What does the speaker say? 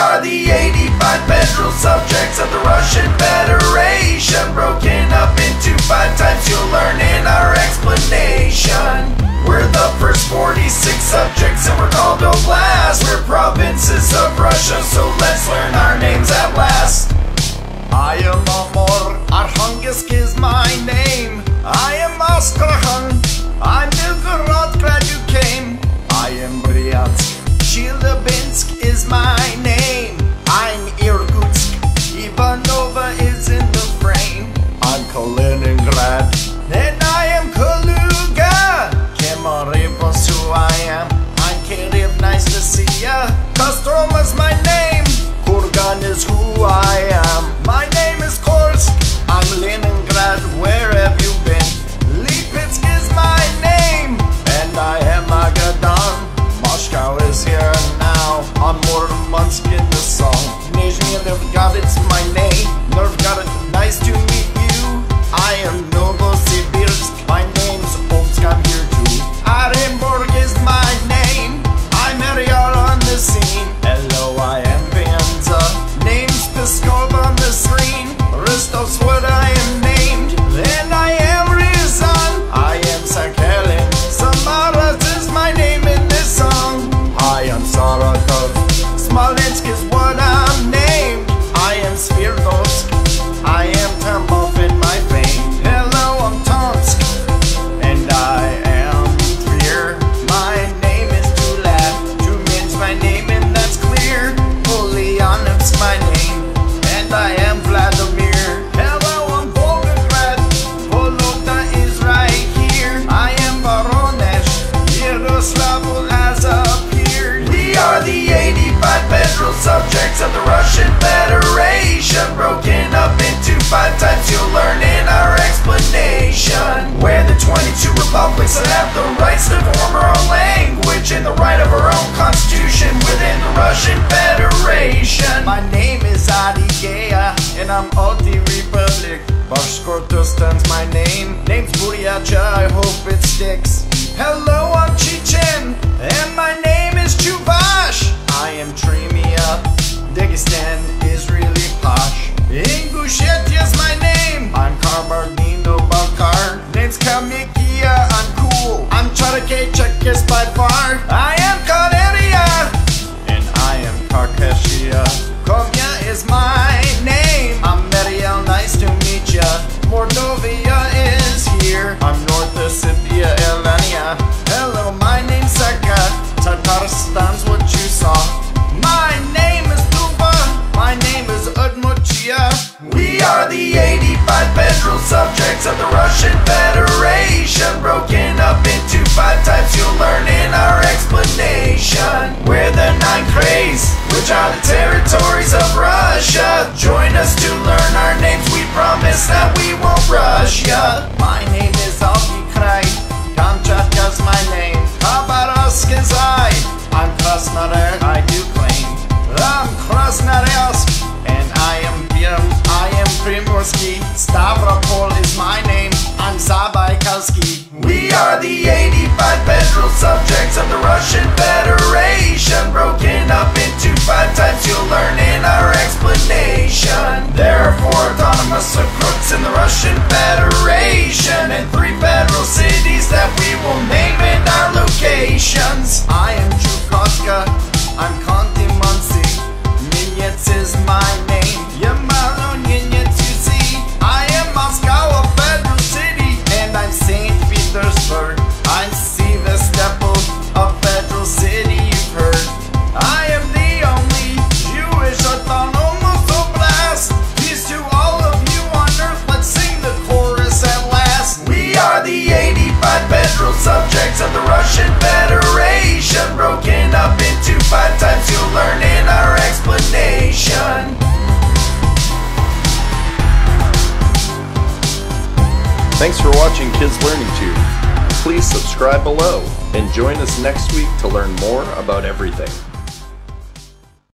are the 85 federal subjects of the Russian Federation, broken up into five types you'll learn in our explanation. We're the first 46 subjects and we're called Oblast. We're provinces of Russia, so let's learn our names at last. I am Amur, Arkhangelsk is my name. I am Astrakhan, I'm Belgorod, glad you came. I am Bryansk, Chelyabinsk is my name. I'm Irkutsk, Ivanovo is in the frame. I'm Kaliningrad, and I am Kaluga. Kemerovo's who I am, I'm Kirov, nice to see ya. Kostroma's my name, Kurgan is who I am. My name Bashkortostan's my name. Name's Buryatia, I hope it sticks. Hello, I'm Chechen, and my name is Chuvash. I am Crimea, Dagestan is really posh. Ingushetia's my name. I'm Kabardino Balkar. Name's Kalmykia, I'm cool. I'm Karachay-Cherkessia by far. I Russian Federation, broken up into five types you'll learn in our explanation. We're the nine krais, which are the territories of Russia. Join us to learn our names, we promise that we 85 federal subjects of the Russian Federation, broken up into five types you'll learn in our explanation. There are four autonomous okrugs in the Russian Federation, and three federal cities that we will name in our locations. I am Chukotka. I'm Konti Munsi. Nenets is my name. Yamalo Nenets, you see. I am Moscow, a federal city. And I'm St. Petersburg. I'm Thanks for watching Kids Learning Tube. Please subscribe below and join us next week to learn more about everything.